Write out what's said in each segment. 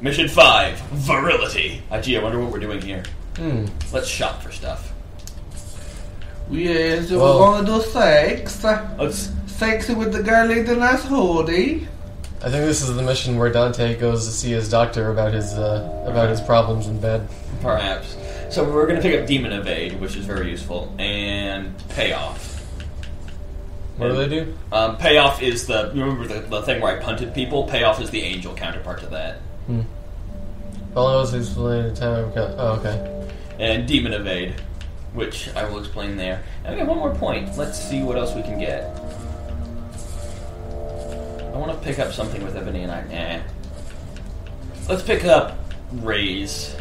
Mission 5 Virility. Ah, gee, I wonder what we're doing here. Hmm. Let's shop for stuff. Yes, Well- we're gonna do sex. Let's. Sexy with the girl in the nice hoodie. I think this is the mission where Dante goes to see his doctor about his uh, about his problems in bed. Perhaps. So we're going to pick up Demon Evade, which is very useful, and Payoff. What do they do? Um, payoff is the you remember the, the thing where I punted people. Payoff is the angel counterpart to that, Hmm. Follows explain time. Oh, okay. and Demon Evade, which I will explain there. And we have one more point. Let's see what else we can get. I want to pick up something with Ebony and I. Nah. Let's pick up raise.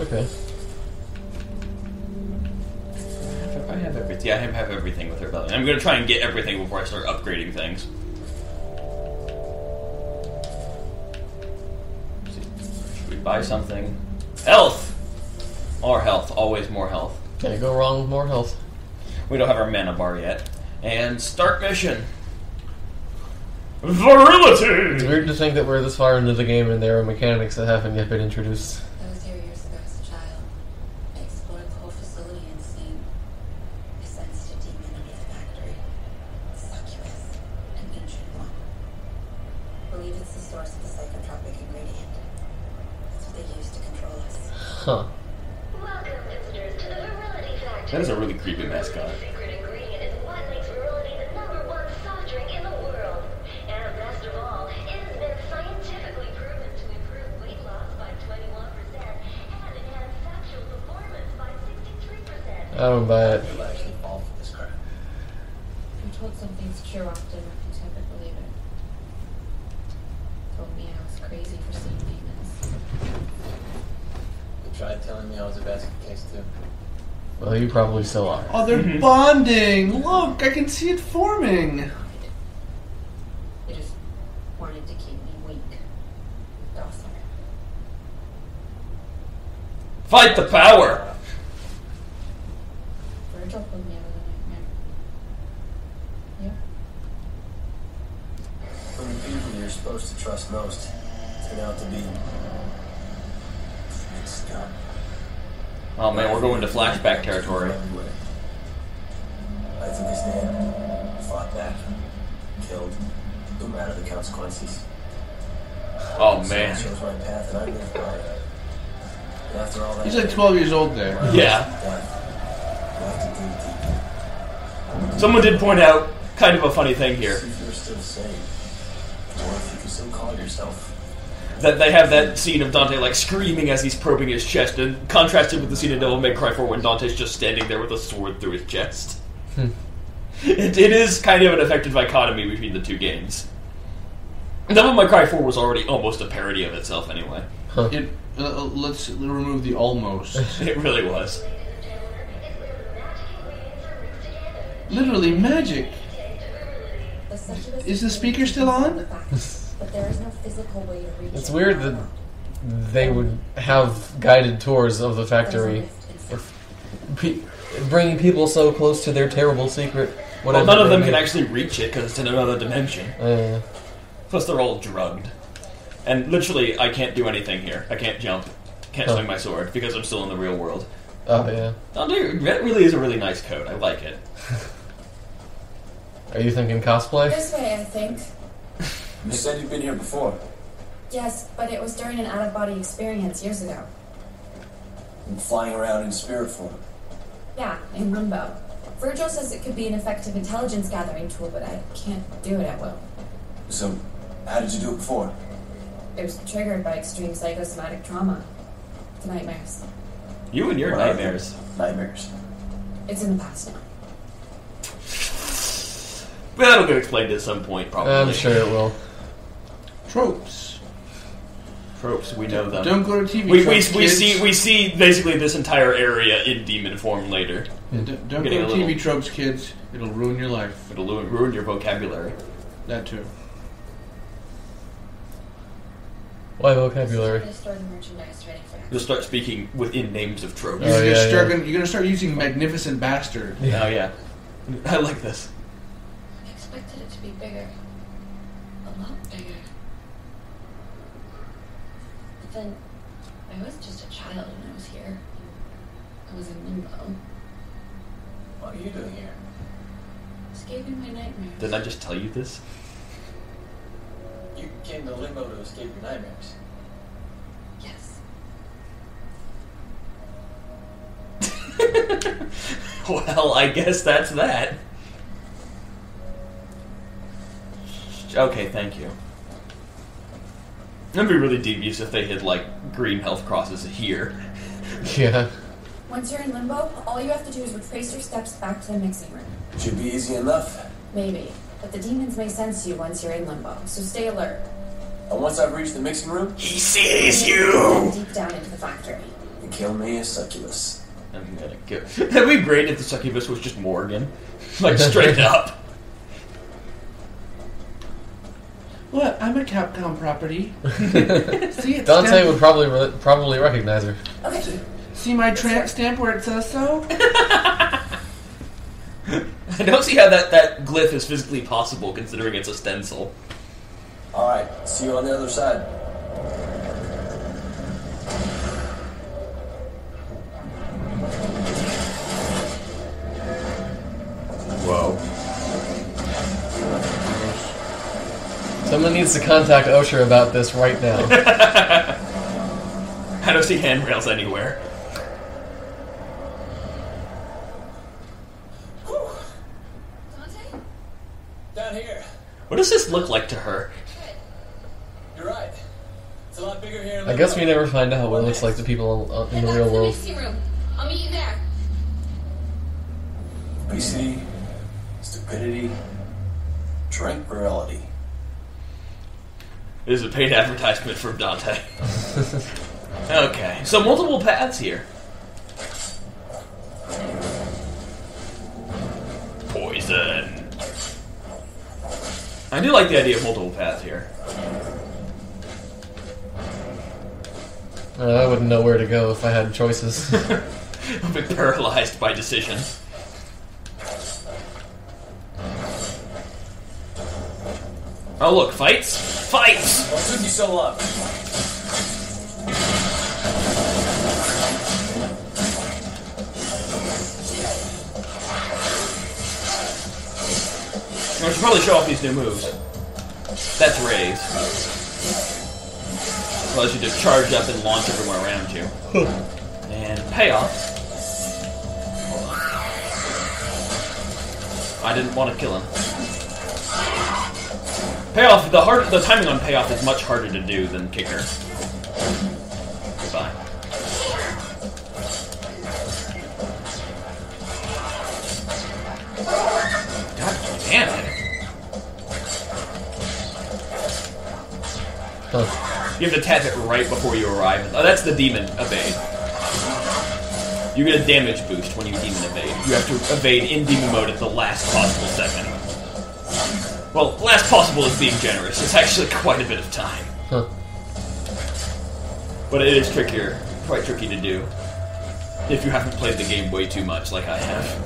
Okay. I have everything. Yeah, I have everything with Rebellion. I'm going to try and get everything before I start upgrading things. Buy something? Health! More health. Always more health. Can't go wrong with more health. We don't have our mana bar yet. And start mission. Virility! It's weird to think that we're this far into the game and there are mechanics that haven't yet been introduced. Oh, I don't buy it. You'll actually fall for this crap. I'm told something's true often. I tend to believe it. Told me I was crazy for seeing demons. You tried telling me I was a basket case too. Well, you probably still are. Oh, they're mm-hmm. bonding. Look, I can see it forming. They just wanted to keep me weak. Docile. Fight the power! Vergil put me out of the nightmare. Yeah. From the people you're supposed to trust most, turn out to be scum. Oh man, we're going to flashback territory. I took a stand, fought back, killed, no matter the consequences. Oh man. chose my path and I lived by it. And after all that, He's like 12 years old there. Yeah. death, you have to dig deep. Someone did point out kind of a funny thing here. You're still sane, or if you can still call yourself. That they have that scene of Dante like screaming as he's probing his chest, and contrasted with the scene in Devil May Cry 4 when Dante's just standing there with a sword through his chest. it, it is kind of an effective dichotomy between the two games. Devil May Cry 4 was already almost a parody of itself anyway. It, uh, uh, let's remove the almost. It really was. Literally magic. Is the speaker still on? But there is no physical way to reach It's it. weird that they would have guided tours of the factory, rift pe- bringing people so close to their terrible secret. Well, Whatever none of they them may- can actually reach it because it's in another dimension. Uh, Plus, they're all drugged. And literally, I can't do anything here. I can't jump. Can't Huh. swing my sword because I'm still in the real world. oh yeah. Dante, that really is a really nice coat. I like it. Are you thinking cosplay? This way, I think. You said you've been here before. Yes, but it was during an out of body experience years ago. And flying around in spirit form. Yeah, in limbo. Vergil says it could be an effective intelligence gathering tool, but I can't do it at will. So, how did you do it before? It was triggered by extreme psychosomatic trauma. The nightmares. You and your What nightmares. Nightmares. It's in the past now. But that'll get explained at some point, probably. I'm sure it will. Tropes. Tropes, we know them. Don't go to TV we, we, tropes, we kids. see we see basically this entire area in demon form later. D- Don't go to a TV little- tropes, kids. It'll ruin your life. It'll ruin, ruin your vocabulary. That too. Why vocabulary? I store the merchandise ready for You'll start speaking within names of tropes. Oh, You're, yeah, gonna start, yeah. gonna- you're gonna start using magnificent bastard. Oh yeah, I like this. I expected it to be bigger. a lot bigger. But then, I was just a child when I was here. I was in limbo, What are you doing here? escaping my nightmares. Didn't I just tell you this? You came to limbo to escape your nightmares. Yes. well, I guess that's that. Okay, thank you. It'd be really devious if they had like green health crosses here. Yeah. Once you're in limbo, all you have to do is retrace your steps back to the mixing room. Should be easy enough. Maybe. But the demons may sense you once you're in limbo, so stay alert. And once I've reached the mixing room, He sees you. deep down into the factory. you kill me as succubus. I'm gonna go. That'd be great if the succubus was just Morrigan, like straight up. What? I'm a Capcom property. See, it's Dante stamped- would probably re- probably recognize her. Okay, see my tramp stamp where it says so. I don't see how that, that glyph is physically possible considering it's a stencil. Alright, see you on the other side. Someone needs to contact OSHA about this right now. I don't see handrails anywhere. Dante? Down here. What does this look like to her? You're right. It's a lot bigger here. I guess we never find out what it looks like to people uh, in Head the back real to the world. mixing room. I'll meet you there. Obesity, stupidity, tranquility. It is a paid advertisement from Dante. okay, so multiple paths here. Poison. I do like the idea of multiple paths here. Uh, I wouldn't know where to go if I had choices. I'm bit paralyzed by decision. Oh look, fights? Fights! What took you so long? I should probably show off these new moves. That's raise. Allows you to charge up and launch everyone around you. and payoff. I didn't want to kill him. Payoff. The hard. The timing on payoff is much harder to do than kicker. Goodbye. God damn it. Huh. You have to tap it right before you arrive. Oh, that's the demon evade. You get a damage boost when you demon evade. You have to evade in demon mode at the last possible second. Well, last possible is being generous. It's actually quite a bit of time. Huh. But it is trickier, quite tricky to do. If you haven't played the game way too much, like I have.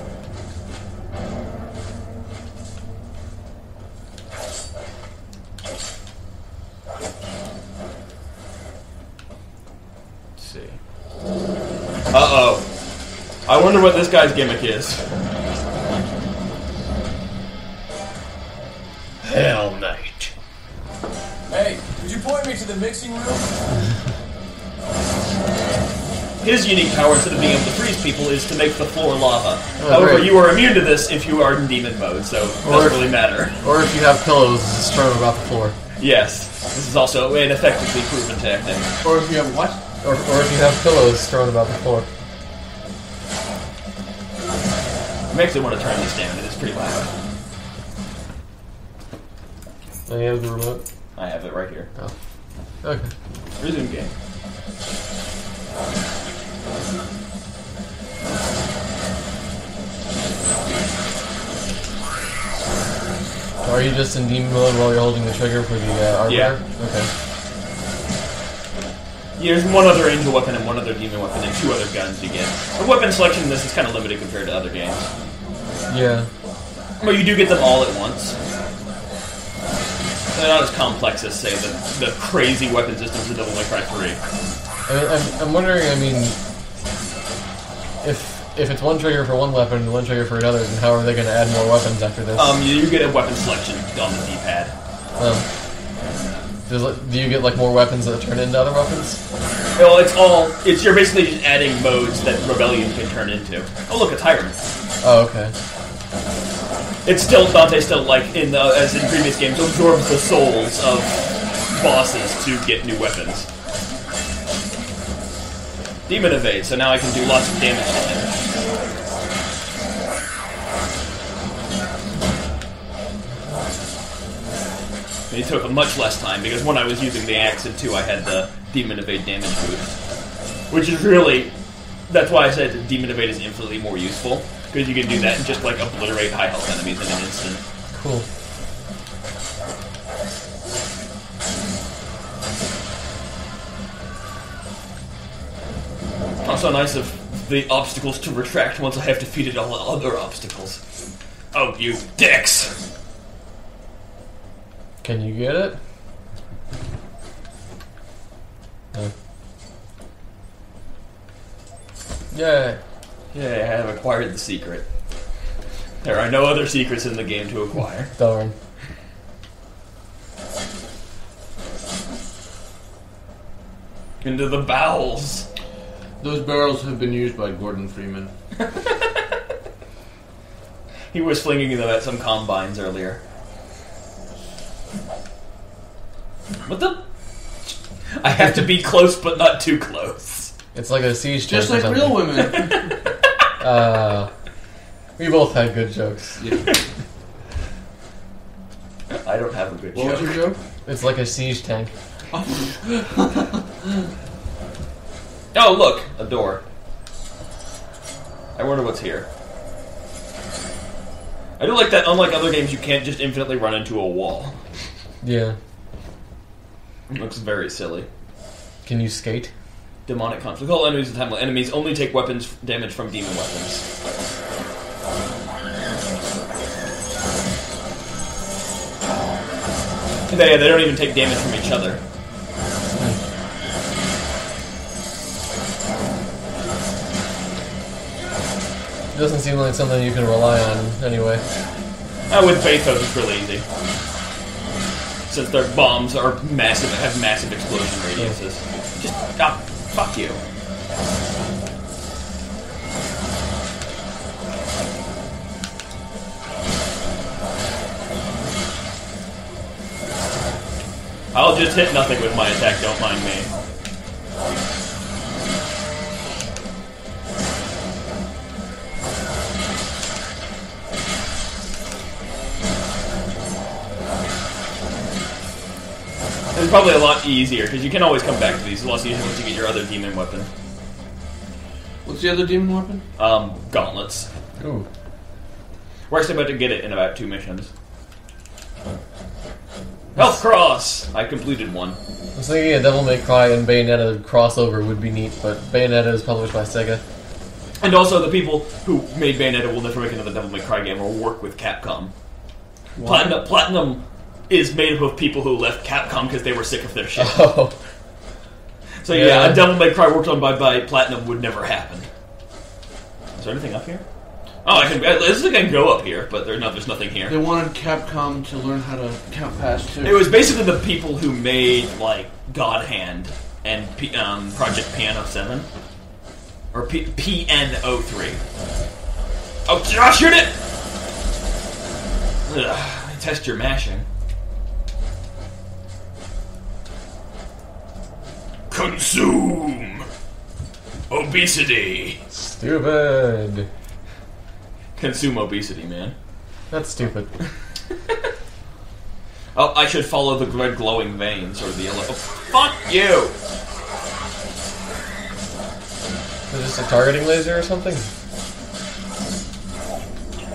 Let's see. Uh oh. I wonder what this guy's gimmick is. You to the mixing room? His unique power, instead of being able to freeze people, is to make the floor lava. Oh, However, great. you are immune to this if you are in demon mode, so it doesn't if- really matter. Or if you have pillows strewn about the floor. Yes, this is also an effectively proven tactic. Or if you have what? Or, or if you have pillows strewn about the floor. I actually want to turn this down. It is pretty loud. And you have the remote. I have it right here. Oh. Okay. Resume game. Are you just in demon mode while you're holding the trigger for the uh? Yeah. Okay. Yeah, there's one other angel weapon and one other demon weapon and two other guns you get. The weapon selection in this is kind of limited compared to other games. Yeah. But you do get them all at once. They're not as complex as say the, the crazy weapon systems in Devil May Cry 3. I mean, I'm, I'm wondering. I mean, if if it's one trigger for one weapon and one trigger for another, then how are they going to add more weapons after this? Um, you, you get a weapon selection on the D-pad. Um, does it, do you get like more weapons that turn into other weapons? Well, it's all it's you're basically just adding modes that Rebellion can turn into. Oh look, a tyrant. Oh, okay. It's still Dante still like in the as in previous games absorbs the souls of bosses to get new weapons. Demon evade, so now I can do lots of damage to him. It took much less time because one I was using the axe and two I had the demon evade damage boost, which is really that's why I said demon evade is infinitely more useful because you can do that and just like obliterate high health enemies in an instant. Cool. Also nice of the obstacles to retract once I have defeated all the other obstacles. Oh, you dicks! Can you get it? No. Yeah. Yeah, I have acquired the secret. There are no other secrets in the game to acquire. Darn. Into the bowels. Those barrels have been used by Gordon Freeman. He was flinging them at some combines earlier. What the? I have to be close, but not too close. It's like a siege Just like real women. Uh, we both had good jokes. Yeah. I don't have a good What was joke. your joke? It's like a siege tank. Oh, look, a door. I wonder what's here. I do like that. Unlike other games, you can't just infinitely run into a wall. Yeah. It looks very silly. Can you skate? Demonic conflict. All enemies and time enemies only take weapons damage from demon weapons. They, they don't even take damage from each other. It doesn't seem like something you can rely on anyway. Uh, with Bathos, it's really easy. Since their bombs are massive, have massive explosion radiuses. Just, ah, fuck you. I'll just hit nothing with my attack, don't mind me. Probably a lot easier, because you can always come back to these. It's a lot easier once you get your other demon weapon. What's the other demon weapon? Um, gauntlets. Ooh. We're actually about to get it in about two missions. Health Cross! I completed one. I was thinking a Devil May Cry and Bayonetta crossover would be neat, but Bayonetta is published by Sega. And also, the people who made Bayonetta will never make another Devil May Cry game or work with Capcom. Platinum, Platinum is made up of people who left Capcom because they were sick of their shit. Oh. So yeah, Yeah. a Devil May Cry worked on by, by Platinum would never happen. Is there anything up here? Oh, I can. At least I can go up here, but there's no, there's nothing here. They wanted Capcom to learn how to count past two. It was basically the people who made like God Hand and P, um, Project Piano Seven or P, PN03. Oh, Josh, shoot it! Ugh, test your mashing. Consume obesity. Stupid. Consume obesity, man. That's stupid. Oh, I should follow the red glowing veins or the yellow. Oh, fuck you! Is this a targeting laser or something?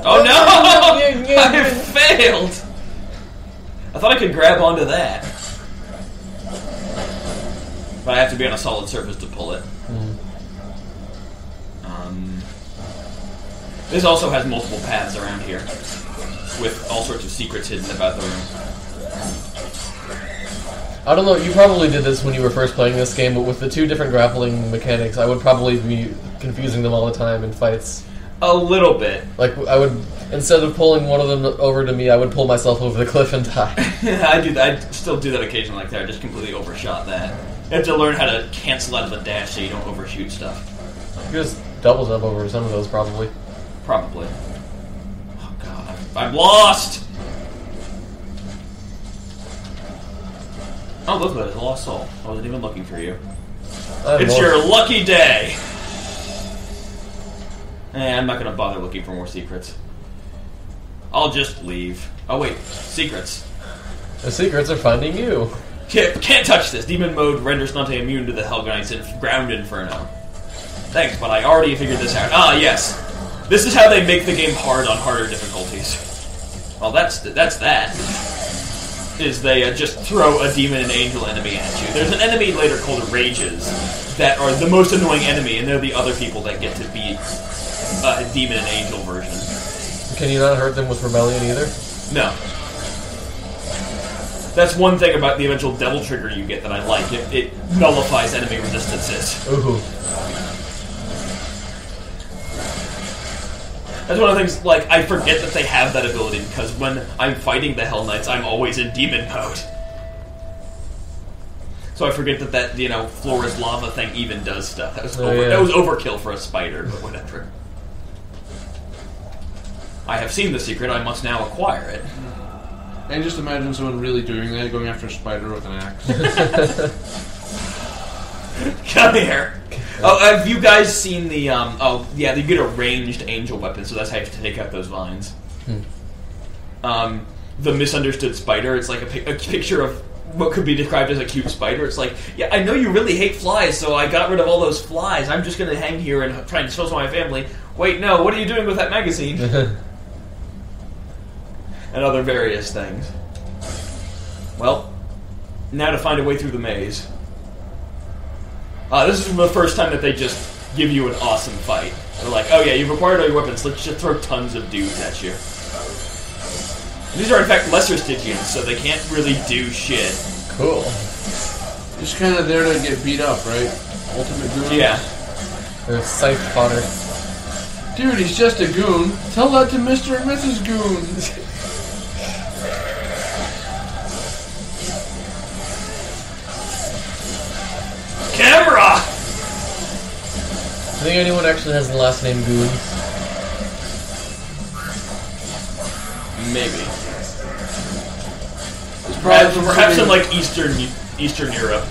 Oh no! Yeah, yeah, I failed! I thought I could grab onto that. But I have to be on a solid surface to pull it. Um, this also has multiple paths around here, with all sorts of secrets hidden about the room. I don't know. You probably did this when you were first playing this game, but with the two different grappling mechanics, I would probably be confusing them all the time in fights. A little bit. Like I would, instead of pulling one of them over to me, I would pull myself over the cliff and die. I do. I still do that occasionally like that. I just completely overshot that. You have to learn how to cancel out of the dash so you don't overshoot stuff. Just doubles up over some of those probably. Probably. Oh god, I'm lost. Oh, look at it, a lost soul. I wasn't even looking for you. I'm It's lost. your lucky day. Eh, I'm not gonna bother looking for more secrets. I'll just leave. Oh wait, secrets. The secrets are finding you. Can't, can't touch this. Demon mode renders Dante immune to the Hellknight's inf- ground inferno. Thanks, but I already figured this out. Ah, yes. This is how they make the game hard on harder difficulties. Well, that's that's that. Is they uh, just throw a demon and angel enemy at you. There's an enemy later called Rages that are the most annoying enemy, and they're the other people that get to be a demon and angel version. Can you not hurt them with rebellion either? No. That's one thing about the eventual devil trigger you get that I like. It, it nullifies enemy resistances. Ooh. That's one of the things, like, I forget that they have that ability because when I'm fighting the Hell Knights, I'm always in demon mode. So I forget that that, you know, floor is lava thing even does stuff. That was, Oh, over, yeah. that was overkill for a spider, but whatever. I have seen the secret, I must now acquire it. And just imagine someone really doing that, going after a spider with an axe. Come here. Oh, have you guys seen the? Um, oh, yeah, you get a ranged angel weapon, so that's how you have to take out those vines. Um, the misunderstood spider. It's like a, pic- a picture of what could be described as a cute spider. It's like, yeah, I know you really hate flies, so I got rid of all those flies. I'm just going to hang here and try and show my family. Wait, no, what are you doing with that magazine? and other various things. Well, now to find a way through the maze. Uh, this is the first time that they just give you an awesome fight. They're like, oh yeah, you've acquired all your weapons, let's just throw tons of dudes at you. These are in fact lesser Stygians, so they can't really do shit. Cool. just kind of there to get beat up, right? Ultimate goon. Yeah. There's scythe fodder. Dude, he's just a goon. Tell that to Mr. and Mrs. Goon. think anyone actually has the last name Goon. Maybe. It's Perhaps, perhaps in like Eastern Eastern Europe.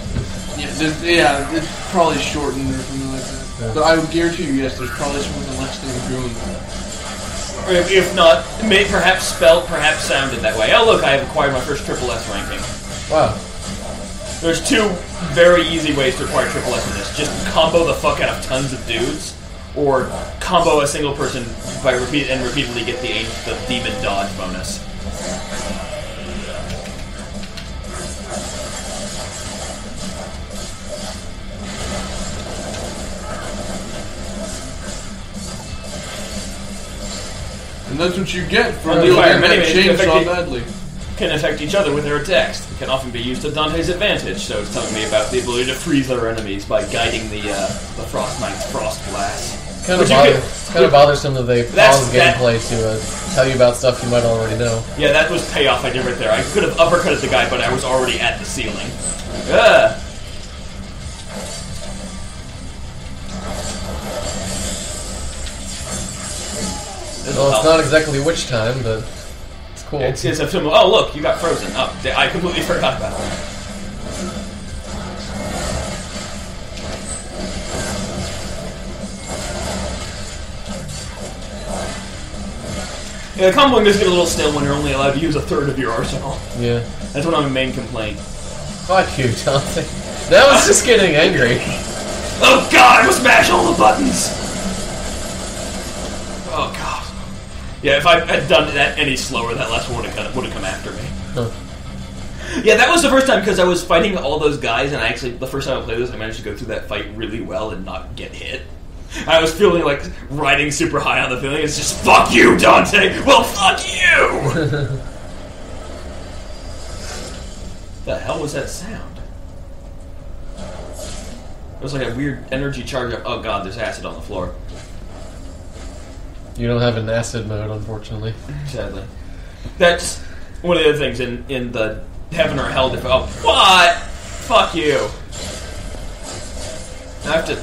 Yeah, there's- yeah, it's probably shortened or something like that. But I would guarantee you, yes, there's probably someone with the last name Goon. Or if, if not, may, perhaps spelt, perhaps sounded that way. Oh look, I have acquired my first triple S ranking. Wow. There's two very easy ways to acquire triple S in this. Just combo the fuck out of tons of dudes, or combo a single person by repeat and repeatedly get the the demon dodge bonus. And that's what you get for the wielding fire that enemies chainsaw badly. Can affect each other with their attacks. It can often be used to Dante's advantage. So it's telling me about the ability to freeze other enemies by guiding the uh, the Frost Knight's Frost Blast. Kind of bother, could- it's kind of bothersome that they pause gameplay to uh, tell you about stuff you might already know. Yeah, that was payoff I did right there. I could have uppercutted the guy, but I was already at the ceiling. Ugh. Well, it's not exactly which time, but cool. It's, it's a film. Oh, look, you got frozen. Oh, I completely forgot about that. Yeah, the comboing does get a little stale when you're only allowed to use a third of your arsenal. yeah. That's one of my main complaint. Fuck you, Dante. Now it's just getting angry. Oh god, I must mash all the buttons! Oh god. Yeah, if I had done that any slower, that last one would have come after me. Huh. Yeah, that was the first time because I was fighting all those guys, and I actually the first time I played this, I managed to go through that fight really well and not get hit. I was feeling like riding super high on the feeling. It's just fuck you, Dante. Well, fuck you. The hell was that sound? It was like a weird energy charge up. Oh god, there's acid on the floor. You don't have an acid mode, unfortunately. Sadly, that's one of the other things in in the heaven or hell. Def- oh, what? Fuck you. I have to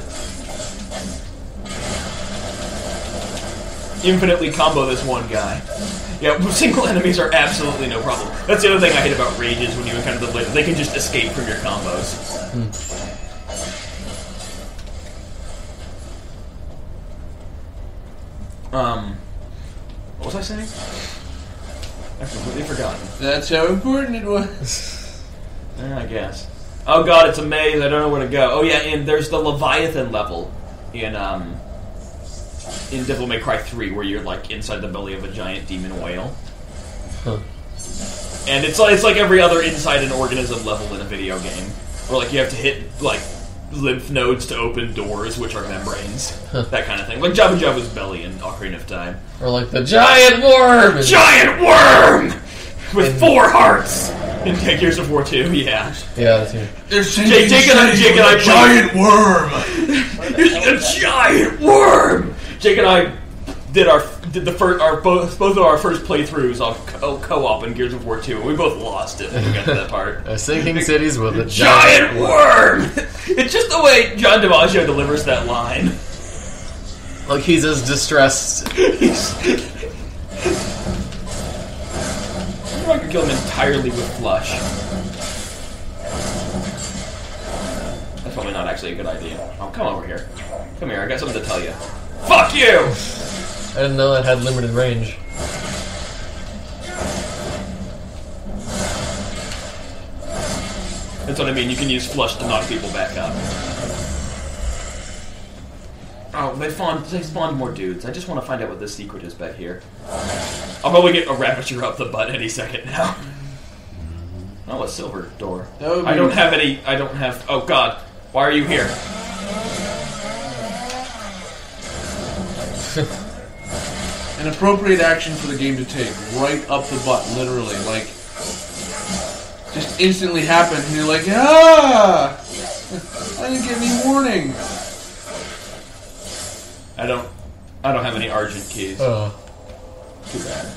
infinitely combo this one guy. Yeah, single enemies are absolutely no problem. That's the other thing I hate about rages when you encounter the blade. They can just escape from your combos. Hmm. Um, what was I saying? I've completely forgotten. That's how important it was. Yeah, I guess. Oh god, it's a maze. I don't know where to go. Oh yeah, and there's the Leviathan level in um in Devil May Cry 3 where you're like inside the belly of a giant demon whale. Huh. And it's like it's like every other inside an organism level in a video game. Where like you have to hit like lymph nodes to open doors which are membranes. that kind of thing. Like Jabu-Jabu's belly in Ocarina of Time. Or like the giant worm! Giant worm! With four hearts! In Gears of War 2, yeah. Yeah, that's here. There's Jake, Jake and I, Jake and I giant worm. It's a giant worm. Jake and I did our did the first our both both of our first playthroughs on co- co-op in Gears of War 2, and we both lost it when we got to that part. Uh, sinking cities with a Giant giant, worm. worm. It's just the way John DiMaggio delivers that line. Like he's as distressed. He's. I could kill him entirely with flush. That's probably not actually a good idea. Oh, come over here. Come here, I got something to tell you. Fuck you! I didn't know it had limited range. That's what I mean. You can use flush to knock people back up. Oh, they spawned. They spawned more dudes. I just want to find out what this secret is back here. I'll probably get a Ravager up the butt any second now. Oh, a silver door. Oh, I don't have any. I don't have. Oh God, why are you here? An appropriate action for the game to take, right up the butt, literally, like just instantly happened, and you're like, ah! I didn't get any warning. I don't. I don't have any Argent keys. Oh. Too bad.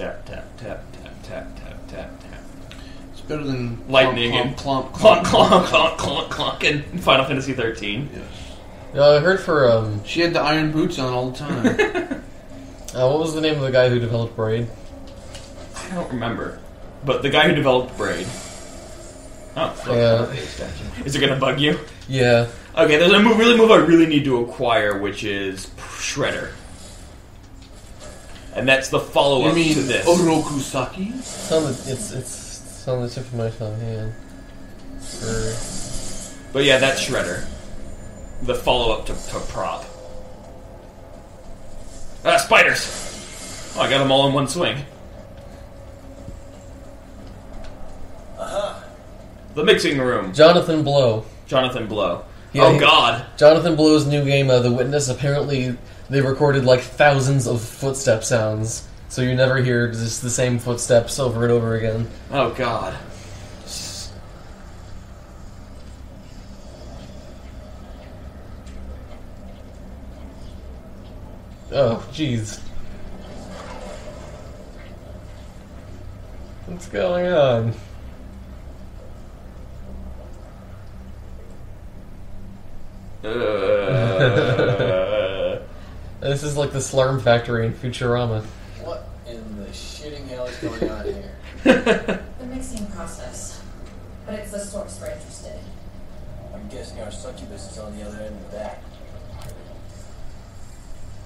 Tap tap tap tap tap tap tap tap. It's better than Lightning clomp, and clomp, clonk clomp, clonk clonk clonk clonk in Final Fantasy 13. Yeah, I heard for um, She had the iron boots on all the time. uh, what was the name of the guy who developed Braid? I don't remember, but the guy who developed Braid. Oh, look, Yeah. Is it gonna bug you? Yeah, Okay, there's a move, really move I really need to acquire, which is Shredder. And that's the follow you up mean to this. Oroku Saki? it's on the it's it's, it's on the tip of my tongue. For, But yeah, that's Shredder. The follow up to, to Prop. Ah, spiders! Oh, I got them all in one swing. The mixing room. Jonathan Blow. Jonathan Blow. Yeah, oh he- god. Jonathan Blow's new game, uh, The Witness. Apparently, they recorded like thousands of footstep sounds, so you never hear just the same footsteps over and over again. Oh god. Oh, jeez. What's going on? Uh, This is like the Slurm factory in Futurama. What in the shitting hell is going on here? The mixing process. But it's the source we're interested in. I'm guessing our succubus is on the other end of that.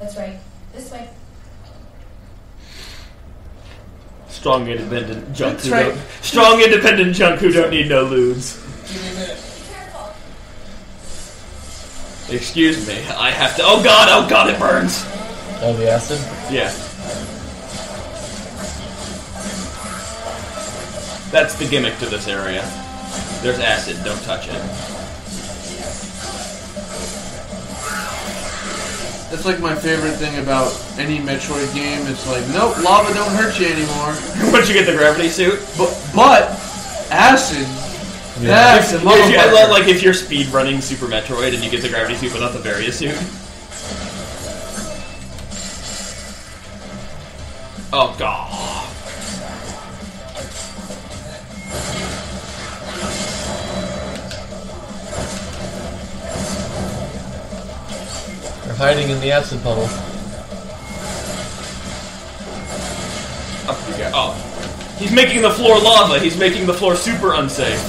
That's right. This way. strong independent junk That's who right. don't, strong independent junk who don't need no lubes. Give me a minute. Careful. Excuse me, I have to. Oh god, oh god, it burns. Oh, the acid? Yeah. That's the gimmick to this area. There's acid, don't touch it. That's like my favorite thing about any Metroid game. It's like, nope, lava don't hurt you anymore. Once you get the gravity suit. But but acid. Yeah. That's lava like if you're speed running Super Metroid and you get the gravity suit but not the Varia suit. Oh god. They're hiding in the acid puddle. Up you go. Oh. He's making the floor lava. He's making the floor super unsafe.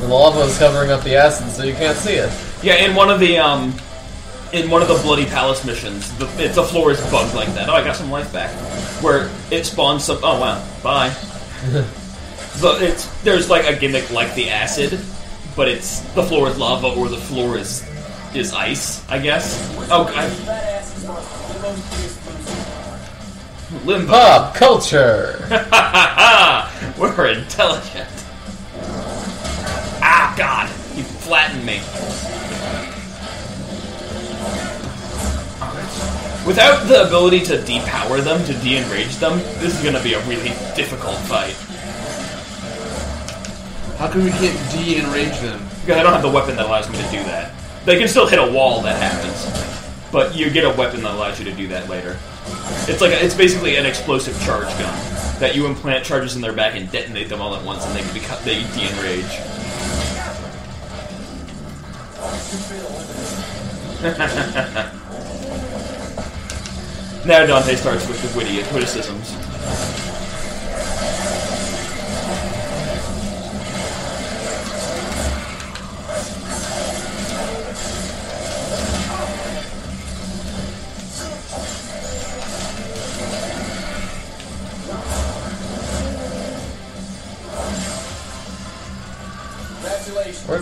The lava is covering up the acid, so you can't see it. Yeah, in one of the um, in one of the Bloody Palace missions, the, it, the floor is bugged like that. Oh, I got some life back. Where it spawns some. Oh wow, bye. so it's there's like a gimmick like the acid, but it's the floor is lava or the floor is is ice. I guess. Oh, I, limbo. Pop culture! We're intelligent. Ah, God! He flattened me. Without the ability to depower them, to de-enrage them, this is gonna be a really difficult fight. How come we can't de-enrage them? Because I don't have the weapon that allows me to do that. They can still hit a wall that happens. But you get a weapon that allows you to do that later. It's like a, it's basically an explosive charge gun that you implant charges in their back and detonate them all at once, and they become they de-enrage. now Dante starts with the witty witticisms.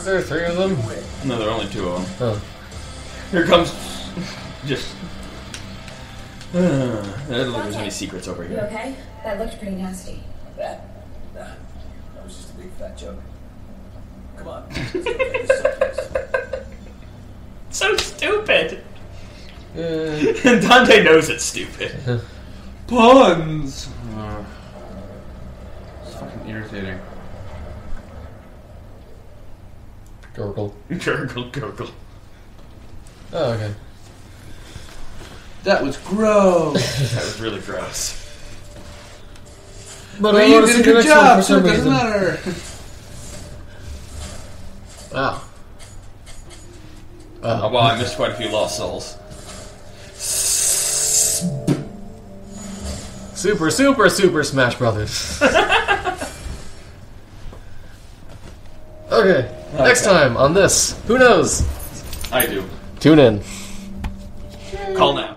Weren't there three of them? No, there are only two of them. Oh. Here comes just. I don't think there's any secrets over You here. okay? That looked pretty nasty. That? Nah. That was just a big fat joke. Come on. Let's go get this someplace. So stupid. And Dante knows it's stupid. Puns! Uh, it's fucking irritating. Gurgle. gurgle, gurgle. Oh, okay. That was gross. That was really gross. But, but I you want to did see a the good next one job, for so some it doesn't reason. matter. Wow. Oh, well, I missed quite a few lost souls. Super, super, super Smash Brothers. okay. Next time on this, who knows? I do. Tune in. Call now.